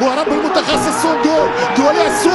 ورب المتخصص صندوق جول جول يسوع.